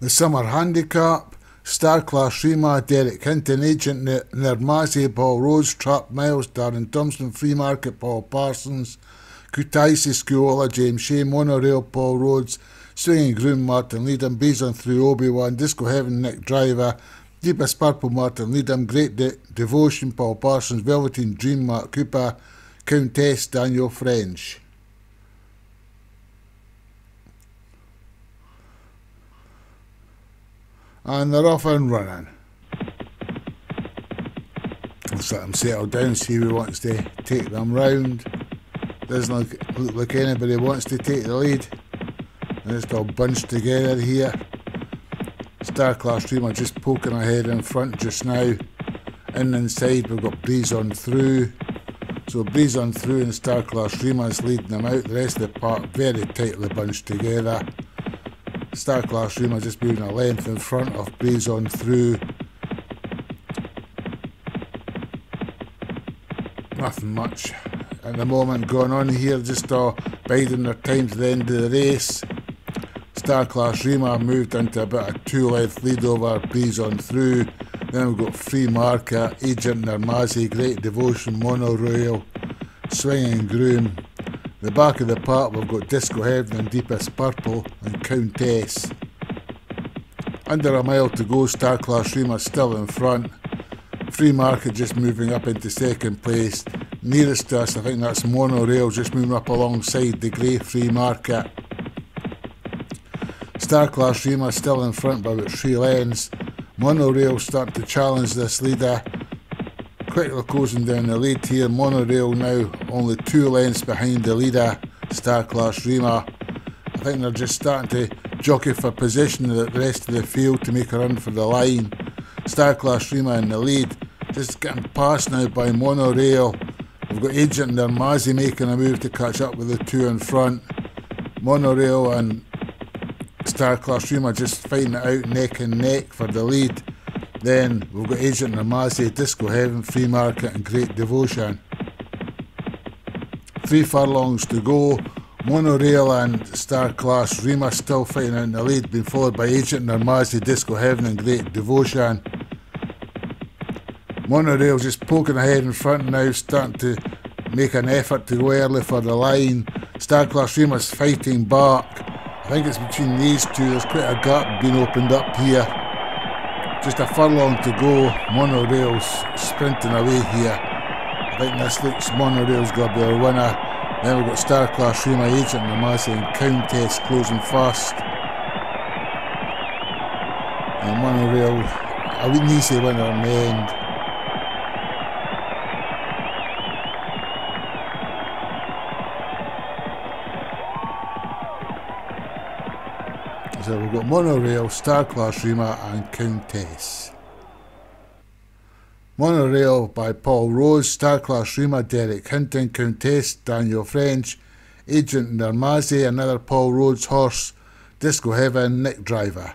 The Summer Handicap, Star Class Rima, Derek Hinton, Agent Nirmazi, Paul Rose, Trap Miles, Darren Thompson, Free Market, Paul Parsons, Kutaisi Skuola, James Shea, Monorail, Paul Rhodes, Swinging Groom, Martin Leadham, Breeze on through Obi-Wan, Disco Heaven, Nick Driver, Deepest Purple, Martin Leadham, Great De- Devotion, Paul Parsons, Velveteen Dream, Mark Cooper, Countess, Daniel French. Ah, and they're off and running. Let's let them settle down, see who wants to take them round. Doesn't look, look like anybody wants to take the lead. They're just all bunched together here. Star Class Rima are just poking ahead in front just now. In inside we've got Breeze on through. So Breeze on through and Star Class Rima is leading them out. The rest of the park very tightly bunched together. Star Class Rima are just moving a length in front of Breeze on through. Nothing much at the moment going on here, just uh, biding their time to the end of the race. Star Class Rima moved into about a two length lead over Breeze through. Then we've got Free Market, Agent Nirmazi, Great Devotion, Monorail, Swinging Groom, the back of the part we've got Disco Heaven and Deepest Purple and Countess. Under a mile to go, Star Class Rima still in front. Free Market just moving up into second place. Nearest to us, I think that's Monorail just moving up alongside the grey Free Market. Star Class Rima still in front by about three lengths. Monorail starting to challenge this leader quickly closing down the lead here. Monorail now only two lengths behind the leader, Star Class Rima. I think they're just starting to jockey for position with the rest of the field to make a run for the line. Star Class Rima in the lead, just getting passed now by Monorail. We've got Agent and Nirmazi making a move to catch up with the two in front. Monorail and Star Class Rima just fighting it out neck and neck for the lead. Then we've got Agent Nirmazi, Disco Heaven, Free Market, and Great Devotion. Three furlongs to go. Monorail and Star Class Rima still fighting in the lead, being followed by Agent Nirmazi, Disco Heaven, and Great Devotion. Monorail just poking ahead in front now, starting to make an effort to go early for the line. Star Class Rima's fighting back. I think it's between these two. There's quite a gap being opened up here. Just a furlong to go. Monorail's sprinting away here. I think this looks Monorail's got to be a winner. Then we've got Star Class Rima Agent Nirmazi and Countess closing first. And Monorail, I wouldn't easy winner in the end. So we've got Monorail, Star Class Rima and Countess. Monorail by Paul Rose, Star Class Rima, Derek Hinton, Countess, Daniel French, Agent Nirmazi, another Paul Rhodes horse, Disco Heaven, Nick Driver.